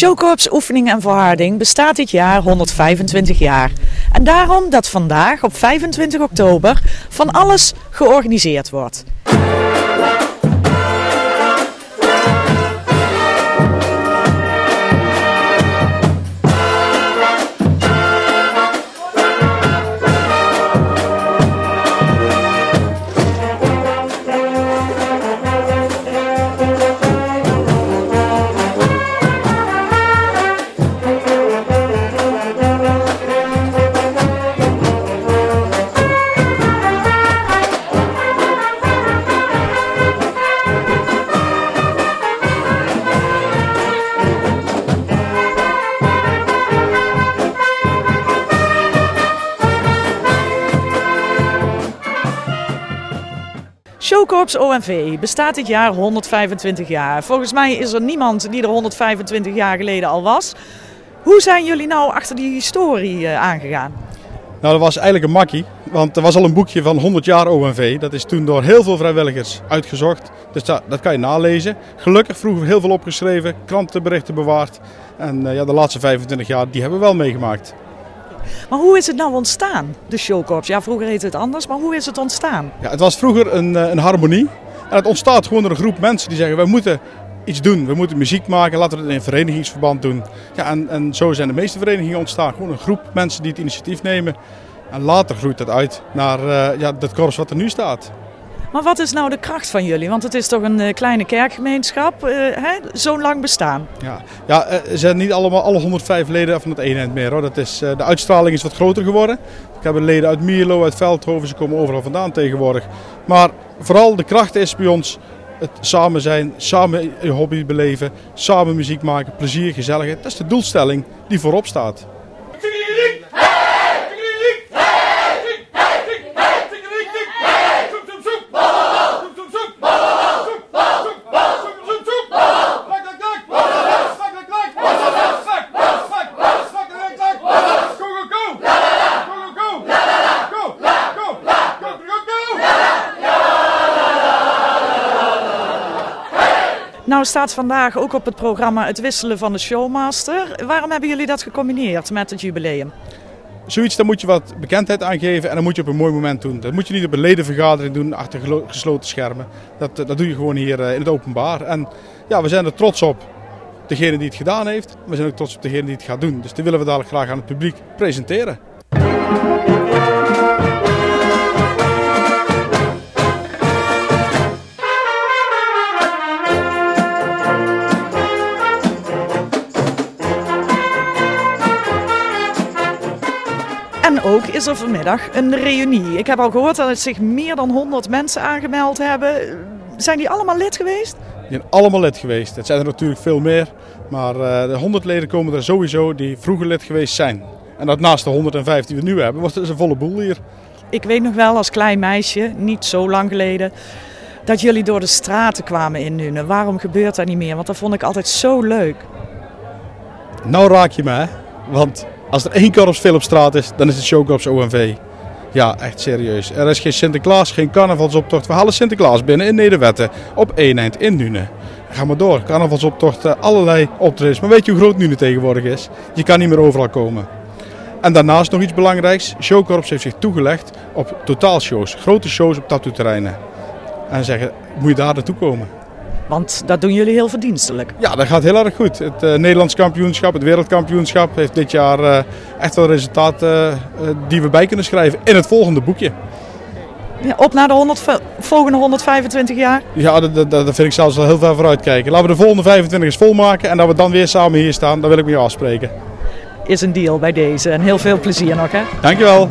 Showcorps Oefening en Volharding bestaat dit jaar 125 jaar. En daarom dat vandaag op 25 oktober van alles georganiseerd wordt. Showcorps ONV bestaat dit jaar 125 jaar. Volgens mij is er niemand die er 125 jaar geleden al was. Hoe zijn jullie nou achter die historie eh, aangegaan? Nou, dat was eigenlijk een makkie. Want er was al een boekje van 100 jaar ONV. Dat is toen door heel veel vrijwilligers uitgezocht. Dus dat, dat kan je nalezen. Gelukkig vroeger heel veel opgeschreven, krantenberichten bewaard. En uh, ja, de laatste 25 jaar, die hebben we wel meegemaakt. Maar hoe is het nou ontstaan, de showcorps? Ja, vroeger heette het anders, maar hoe is het ontstaan? Ja, het was vroeger een, een harmonie. En het ontstaat gewoon door een groep mensen die zeggen, we moeten iets doen. We moeten muziek maken, laten we het in een verenigingsverband doen. Ja, en, en zo zijn de meeste verenigingen ontstaan. Gewoon een groep mensen die het initiatief nemen. En later groeit dat uit naar uh, ja, dat korps wat er nu staat. Maar wat is nou de kracht van jullie? Want het is toch een uh, kleine kerkgemeenschap, uh, zo lang bestaan. Ja, ja er zijn niet allemaal alle 105 leden van het eenheid meer. Hoor. Dat is, de uitstraling is wat groter geworden. Ik heb leden uit Mierlo, uit Veldhoven, ze komen overal vandaan tegenwoordig. Maar vooral de kracht is bij ons het samen zijn, samen je hobby beleven, samen muziek maken, plezier, gezelligheid. Dat is de doelstelling die voorop staat. Nou staat vandaag ook op het programma het wisselen van de showmaster. Waarom hebben jullie dat gecombineerd met het jubileum? Zoiets, daar moet je wat bekendheid aan geven en dat moet je op een mooi moment doen. Dat moet je niet op een ledenvergadering doen achter gesloten schermen. Dat, dat doe je gewoon hier in het openbaar. En ja, we zijn er trots op, degene die het gedaan heeft. We zijn ook trots op degene die het gaat doen. Dus die willen we dadelijk graag aan het publiek presenteren. En ook is er vanmiddag een reunie. Ik heb al gehoord dat er zich meer dan 100 mensen aangemeld hebben. Zijn die allemaal lid geweest? Die zijn allemaal lid geweest. Het zijn er natuurlijk veel meer. Maar uh, de 100 leden komen er sowieso die vroeger lid geweest zijn. En dat naast de 105 die we nu hebben, was het een volle boel hier. Ik weet nog wel als klein meisje, niet zo lang geleden, dat jullie door de straten kwamen in Nuenen. Waarom gebeurt dat niet meer? Want dat vond ik altijd zo leuk. Nou raak je me, hè? Want als er één veel op straat is, dan is het Showkorps ONV. Ja, echt serieus. Er is geen Sinterklaas, geen carnavalsoptocht. We halen Sinterklaas binnen in Nederwetten, op één eind in Nune. Ga maar door, carnavalsoptochten, allerlei optredens. Maar weet je hoe groot Nune tegenwoordig is? Je kan niet meer overal komen. En daarnaast nog iets belangrijks. Showkorps heeft zich toegelegd op totaalshows, grote shows op tattoo-terreinen. En zeggen, moet je daar naartoe komen? Want dat doen jullie heel verdienstelijk. Ja, dat gaat heel erg goed. Het uh, Nederlands kampioenschap, het wereldkampioenschap heeft dit jaar uh, echt wel resultaten uh, die we bij kunnen schrijven in het volgende boekje. Ja, op naar de 100, volgende 125 jaar? Ja, dat, dat, dat vind ik zelfs al heel ver vooruit kijken. Laten we de volgende 25 eens volmaken en dat we dan weer samen hier staan, dan wil ik me afspreken. Is een deal bij deze en heel veel plezier nog hè. Dankjewel.